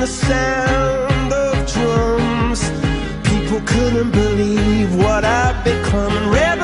the sound of drums. People couldn't believe what I'd become. Red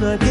that I